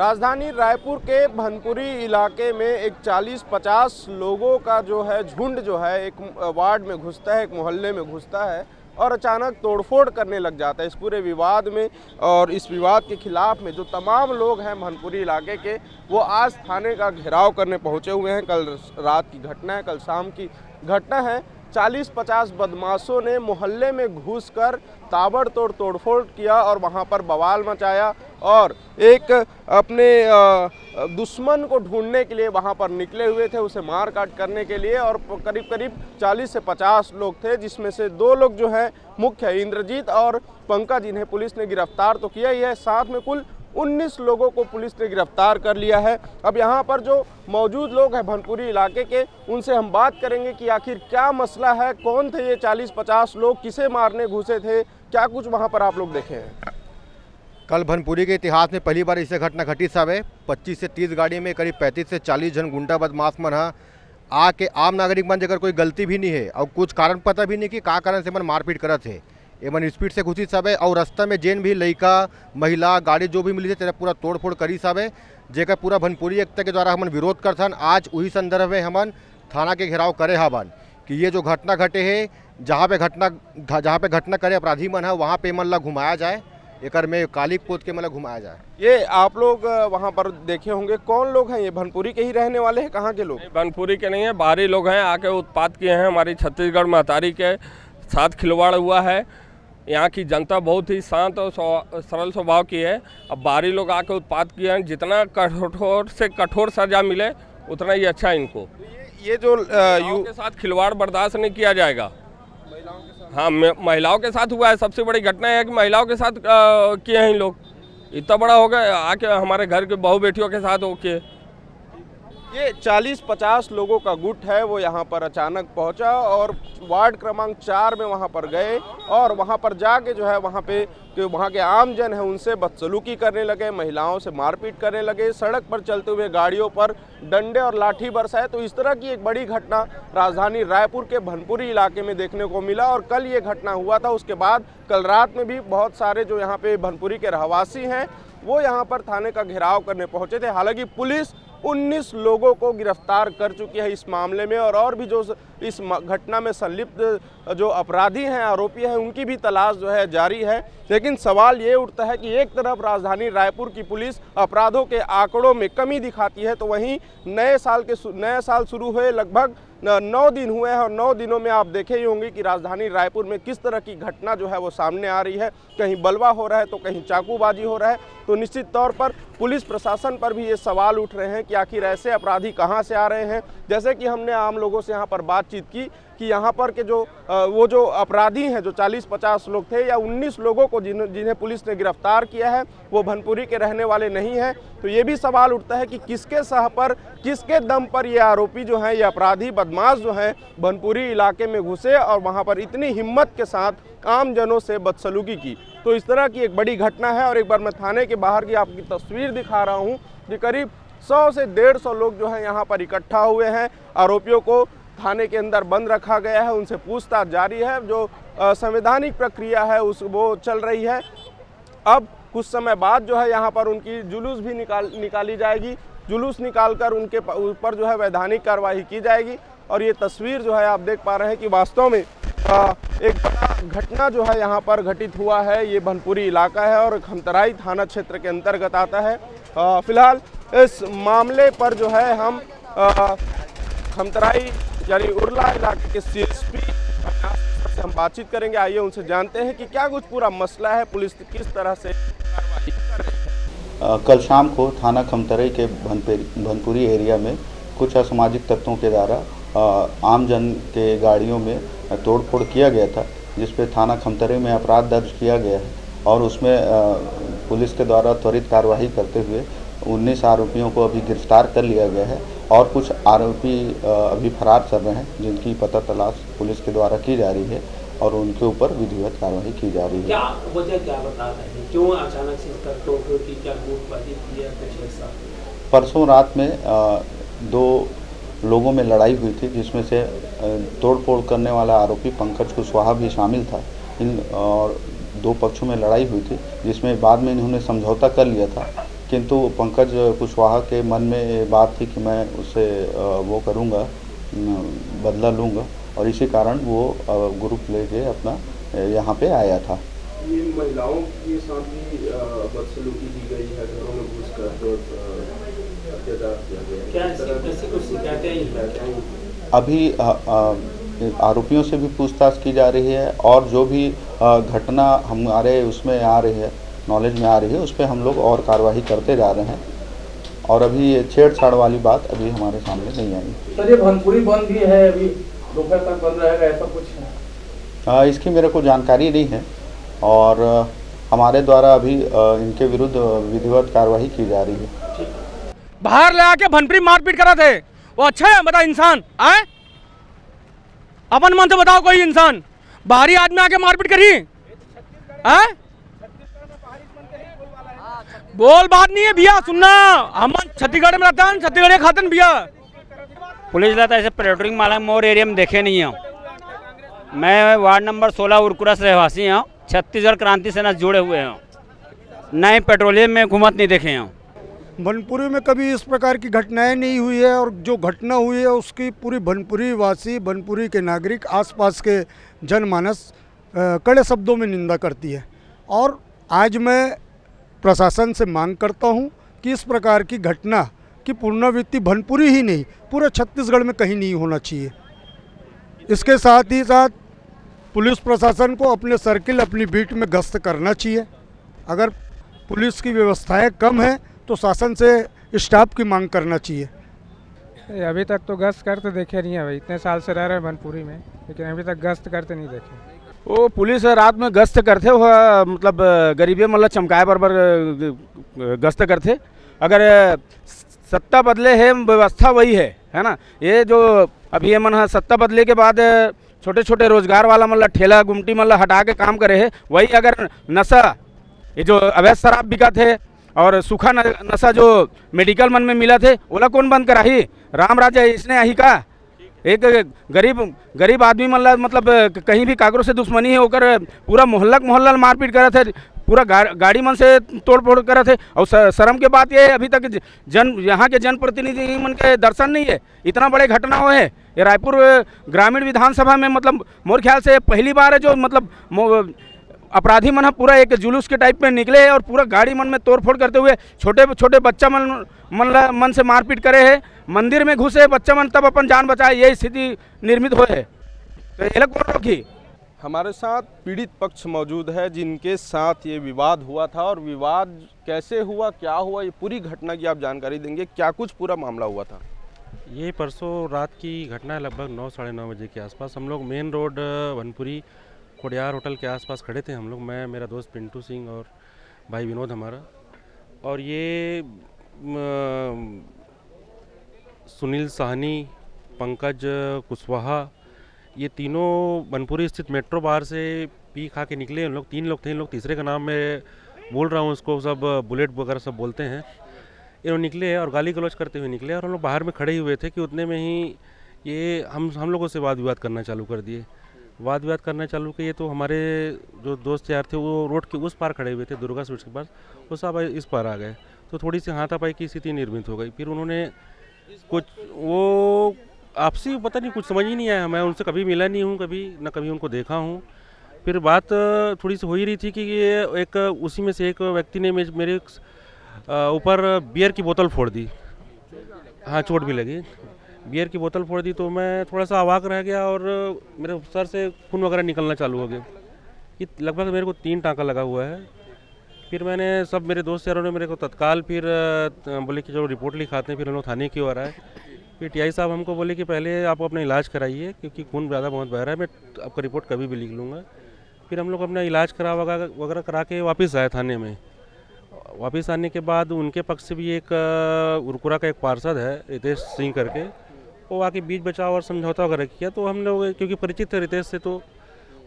राजधानी रायपुर के भनपुरी इलाके में एक 40-50 लोगों का जो है झुंड जो है, एक वार्ड में घुसता है, एक मोहल्ले में घुसता है और अचानक तोड़फोड़ करने लग जाता है इस पूरे विवाद में और इस विवाद के खिलाफ में जो तमाम लोग हैं भनपुरी इलाके के, वो आज थाने का घेराव करने पहुँचे हुए हैं। कल रात की घटना है, कल शाम की घटना है। 40-50 बदमाशों ने मोहल्ले में घुसकर ताबड़तोड़ तोड़फोड़ किया और वहाँ पर बवाल मचाया। और एक अपने दुश्मन को ढूँढने के लिए वहाँ पर निकले हुए थे, उसे मार काट करने के लिए और करीब करीब 40 से 50 लोग थे, जिसमें से दो लोग जो हैं, मुख्य इंद्रजीत और पंकज, इन्हें पुलिस ने गिरफ़्तार तो किया ही है, साथ में कुल 19 लोगों को पुलिस ने गिरफ़्तार कर लिया है। अब यहाँ पर जो मौजूद लोग हैं, भनपुरी इलाके के, उनसे हम बात करेंगे कि आखिर क्या मसला है, कौन थे ये 40-50 लोग, किसे मारने घुसे थे, क्या कुछ वहाँ पर आप लोग देखे हैं? कल भनपुरी के इतिहास में पहली बार इसे घटना घटी सब है पच्चीस से तीस गाड़ी में करीब पैंतीस से चालीस जन गुंडा बदमाश मन है। आके आम नागरिक मन जगह कोई गलती भी नहीं है। और कुछ कारण पता भी नहीं कि का कारण से मन मारपीट करत है। एमन स्पीड से घुसी सब और रास्ता में जेन भी लड़का महिला, गाड़ी जो भी मिली है तेरा पूरा तोड़ फोड़ करी है जेकर पूरा भनपुरी एकता के द्वारा हमन विरोध करथन आज वही संदर्भ में हमन थाना के घेराव करे हवन कि ये जो घटना घटे है, जहाँ पे घटना, जहाँ पे घटना करे अपराधी मन है, वहाँ पे मन ला घुमाया जाए। एक में काली पोत के मतलब घुमाया जाए। ये आप लोग वहाँ पर देखे होंगे। कौन लोग हैं ये? भनपुरी के ही रहने वाले हैं? कहाँ के लोग? भनपुरी के नहीं है बाहरी लोग हैं आके उत्पाद किए हैं। हमारी छत्तीसगढ़ महतारी के साथ खिलवाड़ हुआ है। यहाँ की जनता बहुत ही शांत और सरल स्वभाव की है। अब बाहरी लोग आके उत्पाद किए हैं। जितना कठोर से कठोर सजा मिले उतना ही अच्छा इनको। ये जो यू के साथ खिलवाड़ बर्दाश्त नहीं किया जाएगा। हाँ महिलाओं के साथ हुआ है। सबसे बड़ी घटना है कि महिलाओं के साथ किए हैं लोग। इतना बड़ा हो गया, आके हमारे घर के बहु बेटियों के साथ हो के ये 40-50 लोगों का गुट है, वो यहाँ पर अचानक पहुँचा और वार्ड क्रमांक चार में वहाँ पर गए और वहाँ पर जाके जो है वहाँ पे कि वहाँ के आम जन है, उनसे बदसलूकी करने लगे, महिलाओं से मारपीट करने लगे, सड़क पर चलते हुए गाड़ियों पर डंडे और लाठी बरसाए। तो इस तरह की एक बड़ी घटना राजधानी रायपुर के भनपुरी इलाके में देखने को मिला और कल ये घटना हुआ था। उसके बाद कल रात में भी बहुत सारे जो यहाँ पे भनपुरी के रहवासी हैं, वो यहाँ पर थाने का घेराव करने पहुँचे थे। हालाँकि पुलिस 19 लोगों को गिरफ़्तार कर चुकी है इस मामले में और और भी जो इस घटना में संलिप्त जो अपराधी हैं, आरोपी हैं, उनकी भी तलाश जो है जारी है। लेकिन सवाल ये उठता है कि एक तरफ़ राजधानी रायपुर की पुलिस अपराधों के आंकड़ों में कमी दिखाती है तो वहीं नए साल के नए साल शुरू हुए, लगभग नौ दिन हुए हैं और नौ दिनों में आप देखे ही होंगे कि राजधानी रायपुर में किस तरह की घटना जो है वो सामने आ रही है। कहीं बलवा हो रहा है तो कहीं चाकूबाजी हो रहा है। तो निश्चित तौर पर पुलिस प्रशासन पर भी ये सवाल उठ रहे हैं कि आखिर ऐसे अपराधी कहाँ से आ रहे हैं? जैसे कि हमने आम लोगों से यहाँ पर बातचीत की कि यहाँ पर के जो वो जो अपराधी हैं, जो 40-50 लोग थे या 19 लोगों को जिन जिन्हें पुलिस ने गिरफ़्तार किया है, वो भनपुरी के रहने वाले नहीं हैं। तो ये भी सवाल उठता है कि किसके सह पर, किसके दम पर ये आरोपी जो हैं, ये अपराधी बदमाश जो हैं, भनपुरी इलाके में घुसे और वहाँ पर इतनी हिम्मत के साथ आम जनों से बदसलूकी की। तो इस तरह की एक बड़ी घटना है और एक बार मैं थाने के बाहर की आपकी तस्वीर दिखा रहा हूँ कि करीब सौ से डेढ़ सौ लोग जो हैं, यहाँ पर इकट्ठा हुए हैं। आरोपियों को थाने के अंदर बंद रखा गया है, उनसे पूछताछ जारी है, जो संवैधानिक प्रक्रिया है, उस, वो चल रही है। अब कुछ समय बाद जो है, यहाँ पर उनकी जुलूस भी निकाल, निकाली जाएगी। जुलूस निकाल कर उनके ऊपर जो है, वैधानिक कार्रवाई की जाएगी। और ये तस्वीर जो है, आप देख पा रहे हैं कि वास्तव में एक बड़ा घटना जो है, यहाँ पर घटित हुआ है। ये भनपुरी इलाका है और खमतराई थाना क्षेत्र के अंतर्गत आता है। फ़िलहाल इस मामले पर जो है, हम खमतराई यानी उर्ला इलाके के सीएसपी से हम बातचीत करेंगे। आइए उनसे जानते हैं कि क्या कुछ पूरा मसला है, पुलिस किस तरह से कार्रवाई कर रही है। कल शाम को थाना खमतरई के भनपुरी एरिया में कुछ असामाजिक तत्वों के द्वारा आम जन के गाड़ियों में तोड़फोड़ किया गया था, जिस पे थाना खमतरे में अपराध दर्ज किया गया है और उसमें पुलिस के द्वारा त्वरित कार्यवाही करते हुए 19 आरोपियों को अभी गिरफ़्तार कर लिया गया है। और कुछ आरोपी अभी फरार चल रहे हैं जिनकी पता तलाश पुलिस के द्वारा की जा रही है और उनके ऊपर विधिवत कार्रवाई की जा रही है। क्या वजह क्या बता रहे हैं? क्यों अचानक से की क्या परसों रात में दो लोगों में लड़ाई हुई थी जिसमें से तोड़फोड़ करने वाला आरोपी पंकज कुशवाहा भी शामिल था। इन और दो पक्षों में लड़ाई हुई थी जिसमें बाद में इन्होंने समझौता कर लिया था। किंतु पंकज कुशवाहा के मन में ये बात थी कि मैं उसे वो करूँगा बदला लूँगा और इसी कारण वो ग्रुप लेके अपना यहाँ पे आया था ये महिलाओं के साथ भी बदसलूकी की गई है घरों में हैं? आई हैं। अभी अ, अ, आरोपियों से भी पूछताछ की जा रही है और जो भी घटना हमारे उसमें आ रही है नॉलेज में आ रही है उस पर हम लोग और कार्रवाई करते जा रहे हैं। और अभी ये छेड़छाड़ वाली बात अभी हमारे सामने नहीं आई। सर ये भनपुरी बंद भी है अभी दोपहर तक बंद रहेगा ऐसा कुछ है? अ, इसकी मेरे को जानकारी नहीं है। और हमारे द्वारा अभी इनके विरुद्ध विधिवत कार्रवाई की जा रही है। बाहर ले आके भनपरी मारपीट करा थे वो अच्छा है बता इंसान। आए? अपन मन से बताओ कोई इंसान। बाहरी आदमी आके मारपीट करी। आए? बोल बात नहीं है भैया सुनना। हम छत्तीसगढ़ में रहता है छत्तीसगढ़ खाते भैया। पुलिस लाता ऐसे पेट्रोलिंग माला मोर एरिया में देखे नहीं हूँ। मैं वार्ड नंबर 16 उरकुरा से रहवासी हूँ। छत्तीसगढ़ क्रांति सेना से जुड़े हुए हूँ। नए पेट्रोलियम में घुमत नहीं देखे हूँ। भनपुरी में कभी इस प्रकार की घटनाएँ नहीं हुई है और जो घटना हुई है उसकी पूरी भनपुरी वासी भनपुरी के नागरिक आसपास के जनमानस कड़े शब्दों में निंदा करती है। और आज मैं प्रशासन से मांग करता हूँ कि इस प्रकार की घटना की पुनरावृत्ति भनपुरी ही नहीं, पूरे छत्तीसगढ़ में कहीं नहीं होना चाहिए। इसके साथ ही साथ पुलिस प्रशासन को अपने सर्किल अपनी बीट में गश्त करना चाहिए। अगर पुलिस की व्यवस्थाएँ कम हैं तो शासन से स्टाफ की मांग करना चाहिए। अभी तक तो गश्त करते देखे नहीं है भाई, इतने साल से रह रहे हैं बनपुरी में, लेकिन अभी तक गश्त करते नहीं देखे। वो पुलिस रात में गश्त करते हो मतलब गरीबी मतलब चमकाए बराबर गश्त करते अगर सत्ता बदले है व्यवस्था वही है है ना? ये जो अभी मन है, सत्ता बदले के बाद छोटे छोटे रोज़गार वाला मतलब ठेला गुमटी मतलब हटा के काम करे है वही अगर नशा ये जो अवैध शराब बिका थे और सूखा नशा जो मेडिकल मन में मिला थे ओला कौन बंद कराही? राम राजा इसने यही का एक गरीब गरीब आदमी मतलब मतलब कहीं भी कागरों से दुश्मनी है होकर पूरा मोहल्ला मोहल्ला मारपीट करे थे पूरा गा, गाड़ी मन से तोड़ फोड़ करे थे और शर्म के बात ये है अभी तक जन यहाँ के जनप्रतिनिधि मन के दर्शन नहीं है इतना बड़े घटना हुए है ये रायपुर ग्रामीण विधानसभा में मतलब मोर ख्याल से पहली बार है जो मतलब अपराधी मन पूरा एक जुलूस के टाइप में निकले और पूरा गाड़ी मन में तोड़फोड़ करते हुए छोटे छोटे बच्चा मन मन मन से मारपीट करे है मंदिर में घुसे बच्चा मन तब अपन जान बचाए ये स्थिति निर्मित हुए। है तो ये लोग रोकी हमारे साथ पीड़ित पक्ष मौजूद है जिनके साथ ये विवाद हुआ था और विवाद कैसे हुआ क्या हुआ ये पूरी घटना की आप जानकारी देंगे। क्या कुछ पूरा मामला हुआ था? ये परसों रात की घटना है लगभग नौ साढ़े नौ बजे के आसपास। हम लोग main road Vanpuri Khodiyar hotel के आसपास खड़े थे हम लोग मैं मेरा दोस्त पिंटू सिंह और भाई विनोद हमारा। और ये म, सुनील साहनी, पंकज कुशवाहा, ये तीनों बनपुरी स्थित मेट्रो बार से पी खा के निकले उन लोग तीन लोग थे, इन लोग तीसरे का नाम मैं बोल रहा हूँ उसको सब बुलेट वगैरह सब बोलते हैं। ये लोग निकले और गाली गलौज करते हुए निकले और हम लोग बाहर में खड़े ही हुए थे कि उतने में ही ये हम हम लोगों से वाद विवाद करना चालू कर दिए। वाद विवाद करना चालू किए तो हमारे जो दोस्त यार थे, वो रोड के उस पार खड़े हुए थे, दुर्गा स्वीट्स के पास, वो सब इस पार आ गए। तो थोड़ी सी हाथापाई की स्थिति निर्मित हो गई। फिर उन्होंने कुछ वो आपसी पता नहीं, कुछ समझ ही नहीं आया। मैं उनसे कभी मिला नहीं हूँ, कभी ना कभी उनको देखा हूँ। फिर बात थोड़ी सी हो ही रही थी कि ये एक उसी में से एक व्यक्ति ने मेरे ऊपर बियर की बोतल फोड़ दी। हाँ चोट भी लगी। बियर की बोतल फोड़ दी तो मैं थोड़ा सा अवाक रह गया और मेरे सर से खून वगैरह निकलना चालू हो गया। कि लगभग मेरे को तीन टाँका लगा हुआ है। फिर मैंने सब मेरे दोस्त यारों ने मेरे को तत्काल फिर बोले कि जो रिपोर्ट लिखाते हैं, फिर हम लोग थाने की ओर आए। फिर टी साहब हमको बोले कि पहले आप अपना इलाज कराइए, क्योंकि खून ज़्यादा बहुत बह रहा है, मैं आपका रिपोर्ट कभी भी लिख लूँगा। फिर हम लोग अपना इलाज करा वगैरह करा के वापस आए थाने में। वापस आने के बाद उनके पक्ष से भी एक उरकुरा का एक पार्षद है, रितेश सिंह करके, वो आके बीच बचाव और समझौता वगैरह किया तो हम लोग, क्योंकि परिचित थे रितेश से तो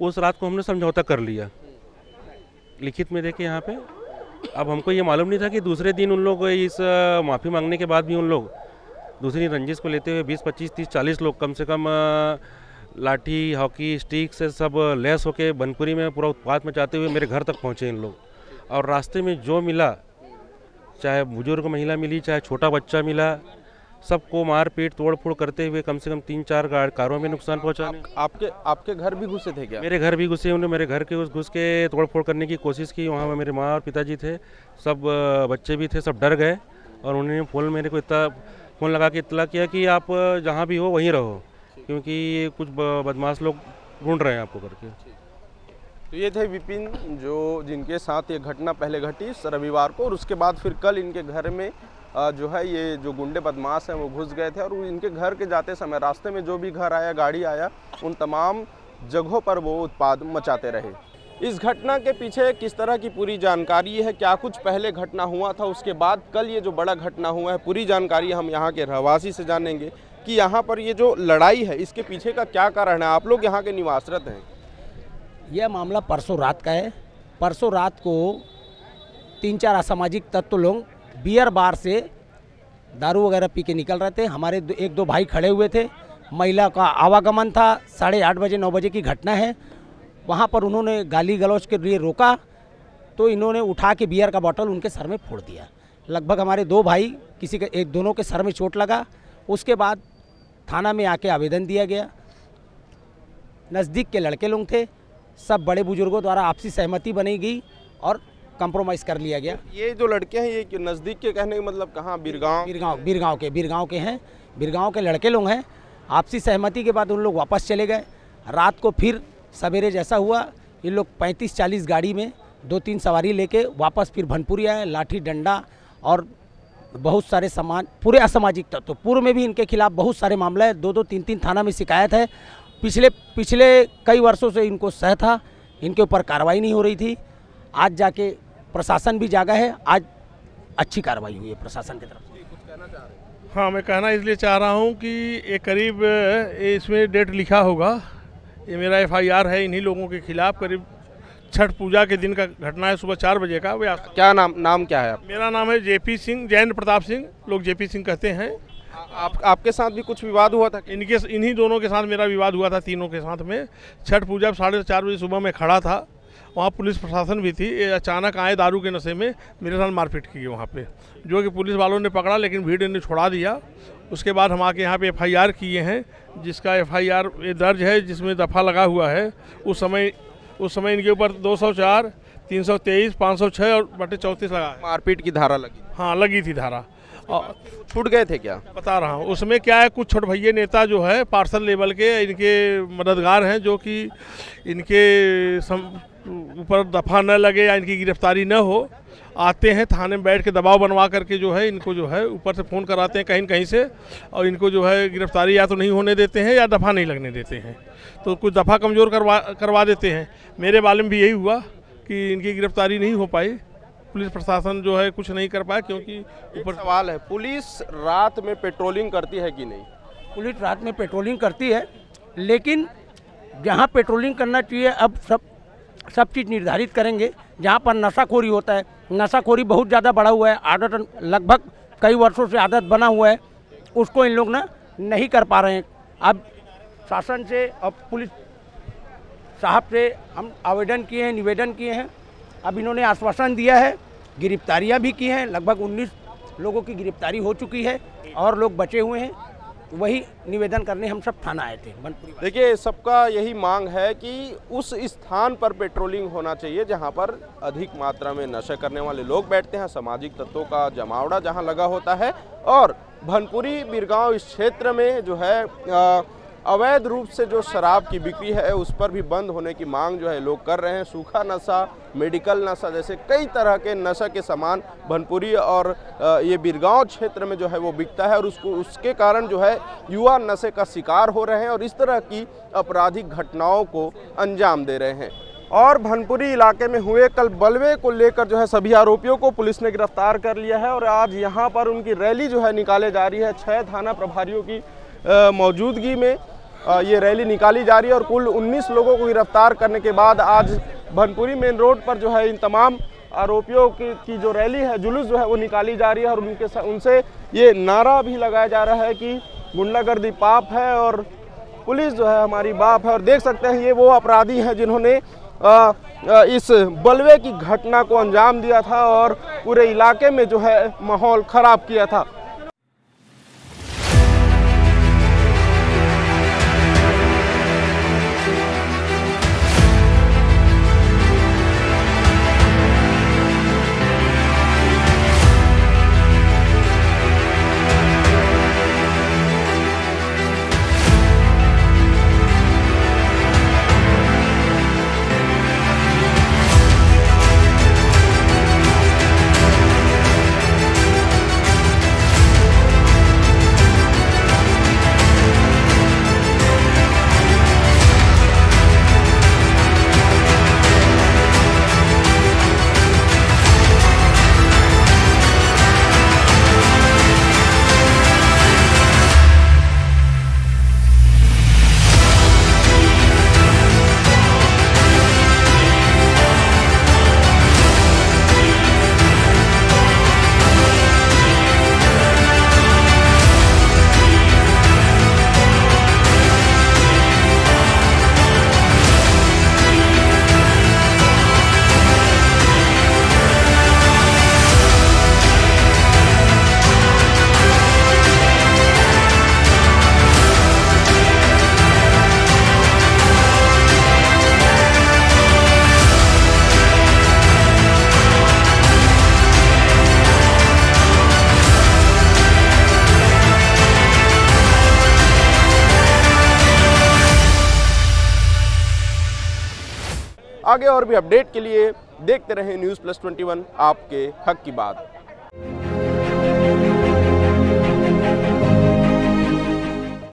उस रात को हमने समझौता कर लिया। लिखित में देखे यहाँ पे। अब हमको ये मालूम नहीं था कि दूसरे दिन उन लोग इस माफ़ी मांगने के बाद भी उन लोग दूसरी रंजिश को लेते हुए 20 25 30 40 लोग कम से कम लाठी, हॉकी स्टिक से सब लैस होके बनपुरी में पूरा उत्पात मचाते हुए मेरे घर तक पहुँचे इन लोग। और रास्ते में जो मिला, चाहे बुज़ुर्ग महिला मिली, चाहे छोटा बच्चा मिला सबको मार पीट तोड़ फोड़ करते हुए कम से कम तीन चार गाड़ कारों में नुकसान पहुँचाने। आपके आपके घर भी घुसे थे क्या? मेरे घर भी घुसे उन्होंने मेरे घर के उस घुस के तोड़ फोड़ करने की कोशिश की। वहाँ मेरे माँ और पिताजी थे सब बच्चे भी थे सब डर गए और उन्होंने फ़ोन मेरे को इतना फ़ोन लगा के इतला किया कि आप जहाँ भी हो वहीं रहो क्योंकि कुछ बदमाश लोग ढूंढ रहे हैं आपको करके। तो ये थे विपिन जो जिनके साथ ये घटना पहले घटी रविवार को और उसके बाद फिर कल इनके घर में जो है ये जो गुंडे बदमाश हैं वो घुस गए थे और इनके घर के जाते समय रास्ते में जो भी घर आया, गाड़ी आया, उन तमाम जगहों पर वो उत्पाद मचाते रहे। इस घटना के पीछे किस तरह की पूरी जानकारी है, क्या कुछ पहले घटना हुआ था, उसके बाद कल ये जो बड़ा घटना हुआ है, पूरी जानकारी हम यहाँ के रहवासी से जानेंगे कि यहाँ पर ये जो लड़ाई है, इसके पीछे का क्या कारण है? आप लोग यहाँ के निवासरत हैं। यह मामला परसों रात का है। परसों रात को तीन चार असामाजिक तत्व लोग बियर बार से दारू वगैरह पी के निकल रहे थे। हमारे दो, एक दो भाई खड़े हुए थे। महिला का आवागमन था। साढ़े आठ बजे नौ बजे की घटना है। वहाँ पर उन्होंने गाली गलौज के लिए रोका। तो इन्होंने उठा के बियर का बॉटल उनके सर में फोड़ दिया। लगभग हमारे दो भाई किसी के एक दोनों के सर में चोट लगा। उसके बाद थाना में आके आवेदन दिया गया। नज़दीक के लड़के लोग थे। सब बड़े बुज़ुर्गों द्वारा आपसी सहमति बनी गई और कंप्रोमाइज़ कर लिया गया। ये जो लड़के हैं ये नज़दीक के कहने का मतलब कहाँ? बिरगांव? बिरगांव बिरगांव के बिरगांव के हैं। बिरगांव के लड़के लोग हैं। आपसी सहमति के बाद उन लोग वापस चले गए। रात को फिर सवेरे जैसा हुआ ये लोग 35-40 गाड़ी में दो तीन सवारी लेके वापस फिर भनपुरी आए लाठी डंडा और बहुत सारे सामान पूरे असामाजिक तत्व। तो पूर्व में भी इनके खिलाफ बहुत सारे मामले हैं। दो दो तीन तीन थाना में शिकायत है। पिछले पिछले कई वर्षों से इनको सह था। इनके ऊपर कार्रवाई नहीं हो रही थी। आज जाके प्रशासन भी जागा है आज अच्छी कार्रवाई हुई है प्रशासन की तरफ़ से। हाँ? मैं कहना इसलिए चाह रहा हूँ कि ये करीब इसमें डेट लिखा होगा। ये मेरा एफआईआर है इन्हीं लोगों के खिलाफ करीब छठ पूजा के दिन का घटना है सुबह चार बजे का। वे क्या नाम नाम क्या है आप? मेरा नाम है जेपी सिंह जयेंद्र प्रताप सिंह लोग जेपी सिंह कहते हैं। आप आपके साथ भी कुछ विवाद हुआ था? इनके इन्हीं दोनों के साथ मेरा विवाद हुआ था तीनों के साथ में। छठ पूजा साढ़े चार बजे सुबह में खड़ा था। वहाँ पुलिस प्रशासन भी थी। अचानक आए दारू के नशे में मेरे साथ मारपीट की वहाँ पे। जो कि पुलिस वालों ने पकड़ा लेकिन भीड़ ने छोड़ा दिया। उसके बाद हम आके यहाँ पे एफआईआर किए हैं जिसका एफआईआर दर्ज है जिसमें दफ़ा लगा हुआ है। उस समय उस समय इनके ऊपर 204, 323, 506 और बटे चौंतीस लगा मारपीट की धारा लगी। हाँ लगी थी धारा। और छूट गए थे क्या? बता रहा हूँ। उसमें क्या है कुछ छोट भैया नेता जो है पार्सल लेवल के इनके मददगार हैं जो कि इनके सम- ऊपर दफ़ा न लगे या इनकी गिरफ्तारी न हो आते हैं थाने में बैठ के दबाव बनवा करके जो है इनको जो है ऊपर से फ़ोन कराते हैं कहीं न कहीं से और इनको जो है गिरफ्तारी या तो नहीं होने देते हैं या दफ़ा नहीं लगने देते हैं। तो कुछ दफ़ा कमज़ोर करवा करवा देते हैं। मेरे बारे में भी यही हुआ कि इनकी गिरफ्तारी नहीं हो पाई। पुलिस प्रशासन जो है कुछ नहीं कर पाया क्योंकि ऊपर सवाल है पुलिस रात में पेट्रोलिंग करती है कि नहीं? पुलिस रात में पेट्रोलिंग करती है लेकिन जहाँ पेट्रोलिंग करना चाहिए अब सब सब चीज़ निर्धारित करेंगे। जहाँ पर नशाखोरी होता है, नशाखोरी बहुत ज़्यादा बढ़ा हुआ है, आदत लगभग कई वर्षों से आदत बना हुआ है, उसको इन लोग ना नहीं कर पा रहे हैं। अब शासन से, अब पुलिस साहब से हम आवेदन किए हैं, निवेदन किए हैं। अब इन्होंने आश्वासन दिया है, गिरफ्तारियाँ भी की हैं, लगभग 19 लोगों की गिरफ्तारी हो चुकी है और लोग बचे हुए हैं। वही निवेदन करने हम सब थाना आए थे देखिए सबका यही मांग है कि उस स्थान पर पेट्रोलिंग होना चाहिए जहाँ पर अधिक मात्रा में नशे करने वाले लोग बैठते हैं सामाजिक तत्वों का जमावड़ा जहाँ लगा होता है। और भनपुरी बिरगांव इस क्षेत्र में जो है अ, अवैध रूप से जो शराब की बिक्री है, उस पर भी बंद होने की मांग जो है लोग कर रहे हैं। सूखा नशा, मेडिकल नशा जैसे कई तरह के नशा के सामान भनपुरी और ये बिरगांव क्षेत्र में जो है वो बिकता है और उसको, उसके कारण जो है युवा नशे का शिकार हो रहे हैं और इस तरह की आपराधिक घटनाओं को अंजाम दे रहे हैं। और भनपुरी इलाके में हुए कल बलवे को लेकर जो है सभी आरोपियों को पुलिस ने गिरफ़्तार कर लिया है और आज यहाँ पर उनकी रैली जो है निकाले जा रही है। छः थाना प्रभारियों की मौजूदगी में ये रैली निकाली जा रही है और कुल 19 लोगों को गिरफ़्तार करने के बाद आज भनपुरी मेन रोड पर जो है इन तमाम आरोपियों की, की जो रैली है जुलूस जो है वो निकाली जा रही है और उनके उनसे ये नारा भी लगाया जा रहा है कि गुंडागर्दी पाप है और पुलिस जो है हमारी बाप है और देख सकते हैं ये वो अपराधी हैं जिन्होंने इस बलवे की घटना को अंजाम दिया था और पूरे इलाके में जो है माहौल खराब किया था। आगे और भी अपडेट के लिए देखते रहें न्यूज़ प्लस 21 आपके हक की बात।